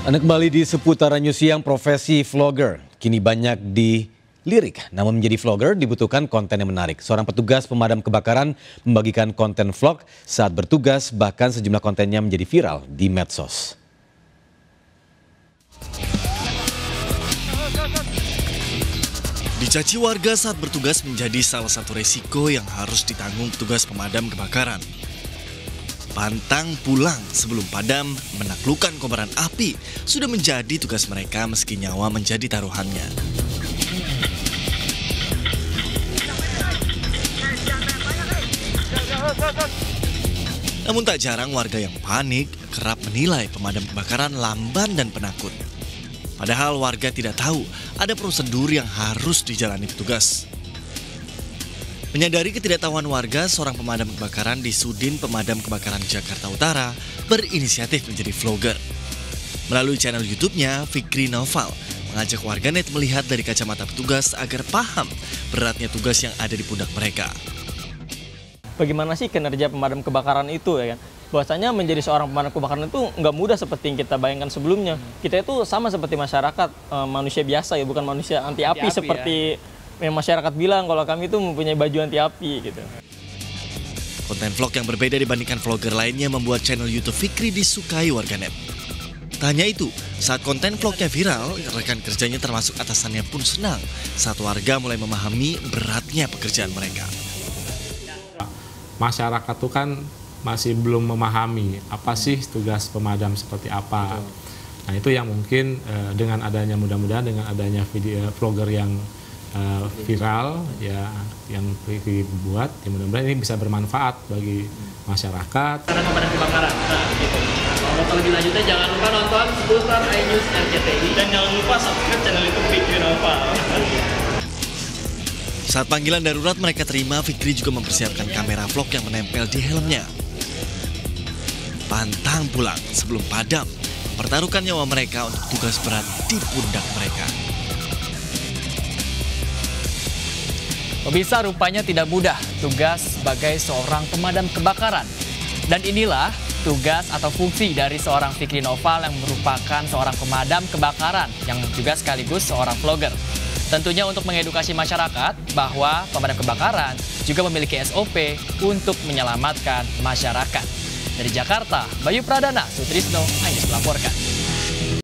Anda kembali di seputaran news siang profesi vlogger. Kini banyak dilirik, namun menjadi vlogger dibutuhkan konten yang menarik. Seorang petugas pemadam kebakaran membagikan konten vlog saat bertugas, bahkan sejumlah kontennya menjadi viral di medsos. Dicaci warga saat bertugas menjadi salah satu resiko yang harus ditanggung petugas pemadam kebakaran. Pantang pulang sebelum padam menaklukkan kobaran api sudah menjadi tugas mereka meski nyawa menjadi taruhannya. Namun tak jarang warga yang panik kerap menilai pemadam kebakaran lamban dan penakut. Padahal warga tidak tahu ada prosedur yang harus dijalani petugas. Menyadari ketidaktahuan warga, seorang pemadam kebakaran di Sudin Pemadam Kebakaran Jakarta Utara berinisiatif menjadi vlogger. Melalui channel YouTube-nya, Fikri Noval mengajak warganet melihat dari kacamata petugas agar paham beratnya tugas yang ada di pundak mereka. Bagaimana sih kinerja pemadam kebakaran itu ya kan? Bahwasanya menjadi seorang pemadam kebakaran itu nggak mudah seperti yang kita bayangkan sebelumnya. Kita itu sama seperti masyarakat, eh, manusia biasa ya, bukan manusia anti api, Anti-api seperti yang masyarakat bilang kalau kami itu mempunyai baju anti api gitu. Konten vlog yang berbeda dibandingkan vlogger lainnya membuat channel YouTube Fikri disukai warganet. Tanya itu, saat konten vlognya viral, rekan kerjanya termasuk atasannya pun senang saat warga mulai memahami beratnya pekerjaan mereka. masyarakat tuh kan masih belum memahami apa sih tugas pemadam seperti apa. Nah itu yang mungkin eh, dengan adanya mudah-mudahan dengan adanya video vlogger yang eh, viral ya yang dibuat, ya mudah-mudahan ini bisa bermanfaat bagi masyarakat. karena pemadam kebakaran. Nah, gitu. Nah, kalau lebih lanjutnya jangan lupa nonton Pulsar iNews RCTI. Dan jangan lupa subscribe channel YouTube Fikri Noval. Saat panggilan darurat mereka terima, Fikri juga mempersiapkan kamera vlog yang menempel di helmnya. Pantang pulang sebelum padam, pertaruhkan nyawa mereka untuk tugas berat di pundak mereka. Pemirsa rupanya tidak mudah tugas sebagai seorang pemadam kebakaran. Dan inilah tugas atau fungsi dari seorang Fikri Noval yang merupakan seorang pemadam kebakaran yang juga sekaligus seorang vlogger. Tentunya untuk mengedukasi masyarakat bahwa pemadam kebakaran juga memiliki SOP untuk menyelamatkan masyarakat. Dari Jakarta, Bayu Pradana, Sutrisno, Ayus melaporkan.